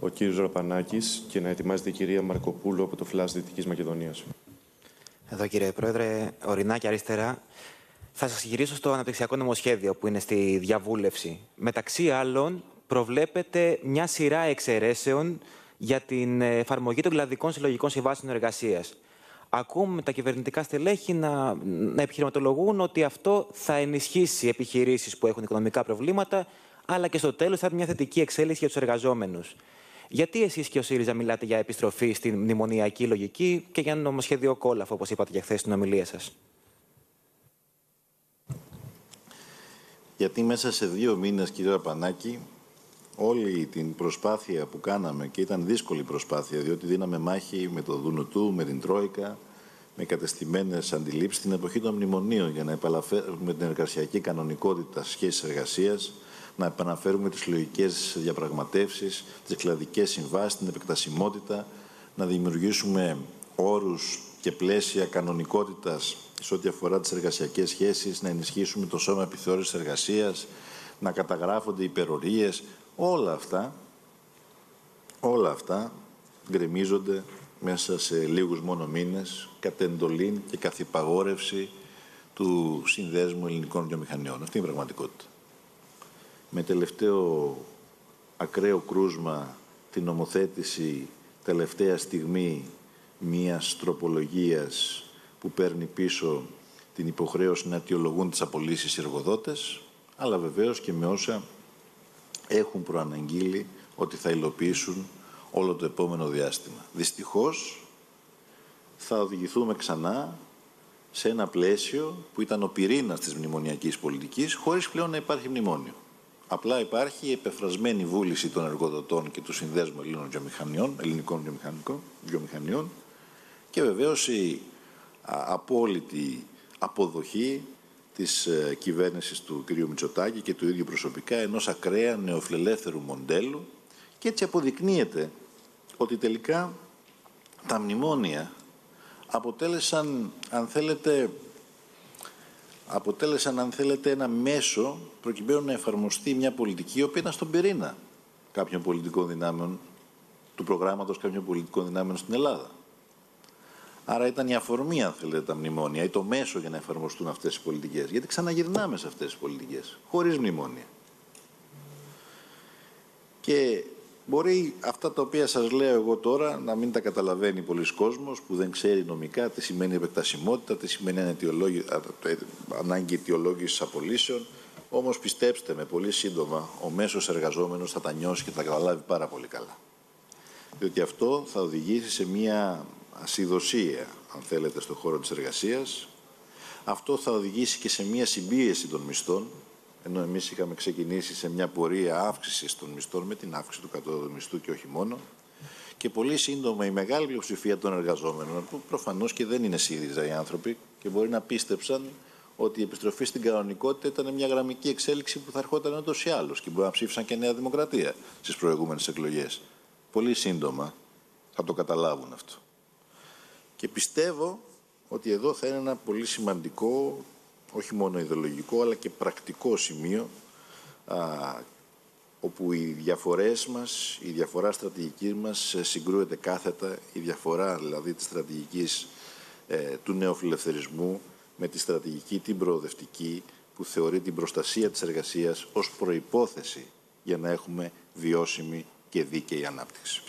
ο κύριος Ραπανάκης και να ετοιμάζεται η κυρία Μαρκοπούλου από το ΦΛΑΣ Δυτικής Μακεδονίας. Εδώ κύριε Πρόεδρε, ορεινά και αριστερά. Θα σας γυρίσω στο αναπτυξιακό νομοσχέδιο που είναι στη διαβούλευση. Μεταξύ άλλων, προβλέπεται μια σειρά εξαιρέσεων για την εφαρμογή των κλαδικών συλλογικών συμβάσεων εργασίας. Ακούμε τα κυβερνητικά στελέχη να, να επιχειρηματολογούν ότι αυτό θα ενισχύσει επιχειρήσεις που έχουν οικονομικά προβλήματα, αλλά και στο τέλος θα είναι μια θετική εξέλιξη για τους εργαζόμενους. Γιατί εσείς και ο ΣΥΡΙΖΑ μιλάτε για επιστροφή στην μνημονιακή λογική και για νομοσχέδιο κόλαφο, όπως είπατε και χθες στην ομιλία σας; Γιατί μέσα σε δύο μήνες, κύριε Ραπανάκη, όλη την προσπάθεια που κάναμε και ήταν δύσκολη προσπάθεια διότι δίναμε μάχη με το Δουνουτού, με την Τρόικα, με κατεστημένες αντιλήψεις στην εποχή των μνημονίων για να επαναφέρουμε την εργασιακή κανονικότητα σχέσης εργασίας, να επαναφέρουμε τις λογικές διαπραγματεύσεις, τις κλαδικές συμβάσεις, την επεκτασιμότητα, να δημιουργήσουμε όρους και πλαίσια κανονικότητας σε ό,τι αφορά τις εργασιακές σχέσεις, να ενισχύσουμε το σώμα επιθεώρησης εργασίας, να καταγράφονται υπερορίες, Όλα αυτά, όλα αυτά γκρεμίζονται μέσα σε λίγους μόνο μήνες κατ' εντολή και καθ' υπαγόρευση του Συνδέσμου Ελληνικών Βιομηχανιών. Αυτή είναι η πραγματικότητα. Με τελευταίο ακραίο κρούσμα την νομοθέτηση τελευταία στιγμή μιας τροπολογίας που παίρνει πίσω την υποχρέωση να αιτιολογούν τις απολύσεις οι εργοδότες, αλλά βεβαίως και με όσα έχουν προαναγγείλει ότι θα υλοποιήσουν όλο το επόμενο διάστημα. Δυστυχώς θα οδηγηθούμε ξανά σε ένα πλαίσιο που ήταν ο πυρήνας της μνημονιακής πολιτικής, χωρίς πλέον να υπάρχει μνημόνιο. Απλά υπάρχει η επεφρασμένη βούληση των εργοδοτών και του συνδέσμου Ελλήνων βιομηχανιών, ελληνικών βιομηχανιών και βεβαίως η απόλυτη αποδοχή της ε, κυβέρνησης του κ. Μητσοτάκη και του ίδιου προσωπικά ενός ακραία νεοφιλελεύθερου μοντέλου και έτσι αποδεικνύεται ότι τελικά τα μνημόνια αποτέλεσαν, αν θέλετε, αποτέλεσαν, αν θέλετε, ένα μέσο προκειμένου να εφαρμοστεί μια πολιτική η οποία ήταν στον πυρήνα κάποιων πολιτικών δυνάμεων του προγράμματος κάποιων πολιτικών δυνάμεων στην Ελλάδα. Άρα ήταν η αφορμή, αν θέλετε, τα μνημόνια ή το μέσο για να εφαρμοστούν αυτές οι πολιτικές. Γιατί ξαναγυρνάμε σε αυτές τις πολιτικές, χωρίς μνημόνια. Και μπορεί αυτά τα οποία σας λέω εγώ τώρα να μην τα καταλαβαίνει πολλοί κόσμος που δεν ξέρει νομικά τι σημαίνει επεκτασιμότητα, τι σημαίνει ανάγκη αιτιολόγησης απολύσεων. Όμως πιστέψτε με, πολύ σύντομα ο μέσος εργαζόμενος θα τα νιώσει και θα τα καταλάβει πάρα πολύ καλά. Διότι αυτό θα οδηγήσει σε μια ασυδοσία, αν θέλετε, στον χώρο της εργασίας. Αυτό θα οδηγήσει και σε μια συμπίεση των μισθών, ενώ εμείς είχαμε ξεκινήσει σε μια πορεία αύξησης των μισθών με την αύξηση του κατώτατου μισθού και όχι μόνο. Και πολύ σύντομα η μεγάλη πλειοψηφία των εργαζόμενων, που προφανώς και δεν είναι ΣΥΡΙΖΑ οι άνθρωποι και μπορεί να πίστεψαν ότι η επιστροφή στην κανονικότητα ήταν μια γραμμική εξέλιξη που θα ερχόταν ούτως ή άλλως και μπορεί να ψήφισαν και Νέα Δημοκρατία στις προηγούμενες εκλογές. Πολύ σύντομα θα το καταλάβουν αυτό. Και πιστεύω ότι εδώ θα είναι ένα πολύ σημαντικό, όχι μόνο ιδεολογικό, αλλά και πρακτικό σημείο, α, όπου οι διαφορές μας, η διαφορά στρατηγικής μας συγκρούεται κάθετα, η διαφορά δηλαδή της στρατηγικής ε, του νεοφιλελευθερισμού με τη στρατηγική την προοδευτική που θεωρεί την προστασία της εργασίας ως προϋπόθεση για να έχουμε βιώσιμη και δίκαιη ανάπτυξη.